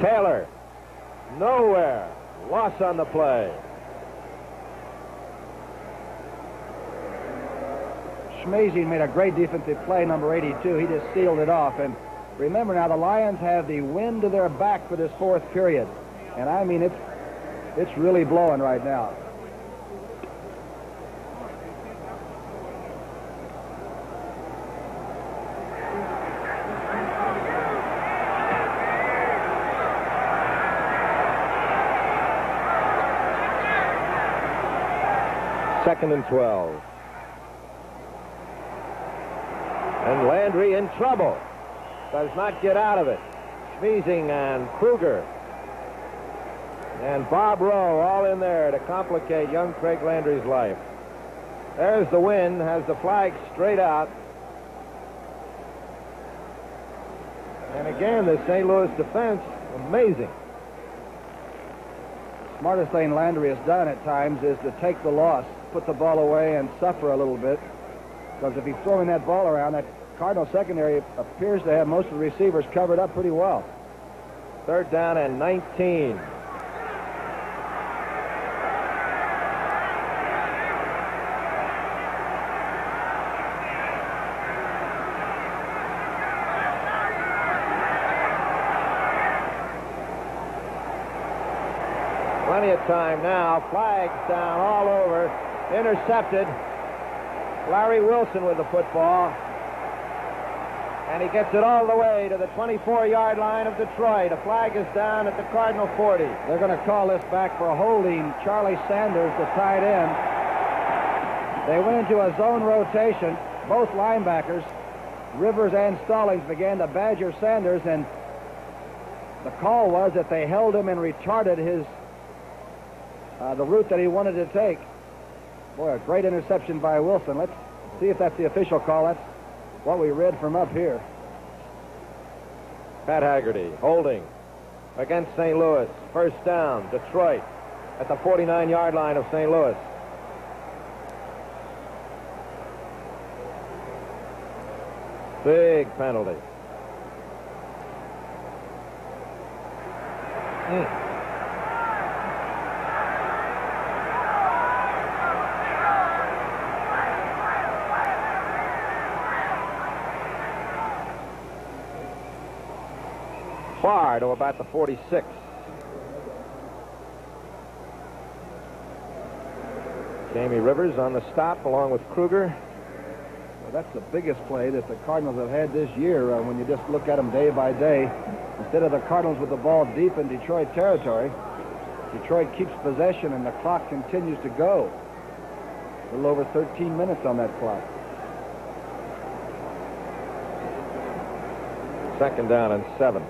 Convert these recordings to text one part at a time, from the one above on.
Taylor. Nowhere. Loss on the play. Schmiesing made a great defensive play, number 82. He just sealed it off. And remember now, the Lions have the wind to their back for this fourth period. And I mean, it's, it's really blowing right now. Second and 12. And Landry in trouble. Does not get out of it. Schmiesing and Krueger. And Bob Rowe all in there to complicate young Greg Landry's life. There's the win, has the flag straight out. And again, the St. Louis defense, amazing. Smartest thing Landry has done at times is to take the loss, put the ball away, and suffer a little bit. Because if he's throwing that ball around, that Cardinal secondary appears to have most of the receivers covered up pretty well. Third down and 19. Plenty of time now. Flags down all over. Intercepted. Larry Wilson with the football. And he gets it all the way to the 24-yard line of Detroit. A flag is down at the Cardinal 40. They're going to call this back for holding Charlie Sanders, the tight end. They went into a zone rotation. Both linebackers, Rivers and Stallings, began to badger Sanders, and the call was that they held him and retarded his uh, the route that he wanted to take. Boy, a great interception by Wilson. Let's see if that's the official call. That's what we read from up here. Pat Haggerty holding against St. Louis. First down, Detroit at the 49-yard line of St. Louis. Big penalty. Mm. Far to about the 46. Jamie Rivers on the stop along with Krueger. Well, that's the biggest play that the Cardinals have had this year uh, when you just look at them day by day. Instead of the Cardinals with the ball deep in Detroit territory, Detroit keeps possession and the clock continues to go. A little over 13 minutes on that clock. Second down and seven.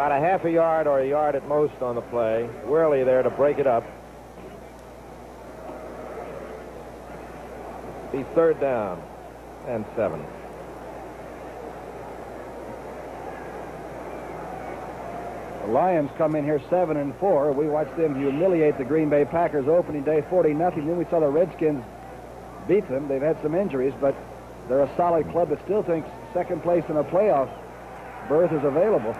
Half a yard or a yard at most on the play. Wehrli there to break it up. Be third down and seven. The Lions come in here seven and four. We watched them humiliate the Green Bay Packers opening day 40 nothing. Then we saw the Redskins beat them. They've had some injuries, but they're a solid club that still thinks second place in a playoff berth is available.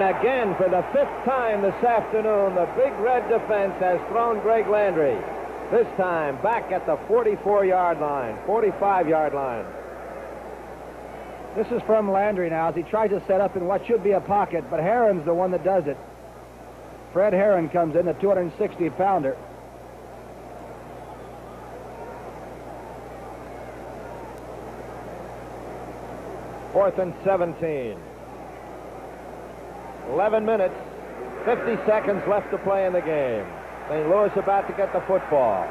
Again for the fifth time this afternoon, the Big Red defense has thrown Greg Landry. This time back at the 44-yard line, 45-yard line. This is from Landry now as he tries to set up in what should be a pocket, but Heron's the one that does it. Fred Heron comes in, the 260-pounder. Fourth and 17. 11 minutes, 50 seconds left to play in the game. St. Louis about to get the football.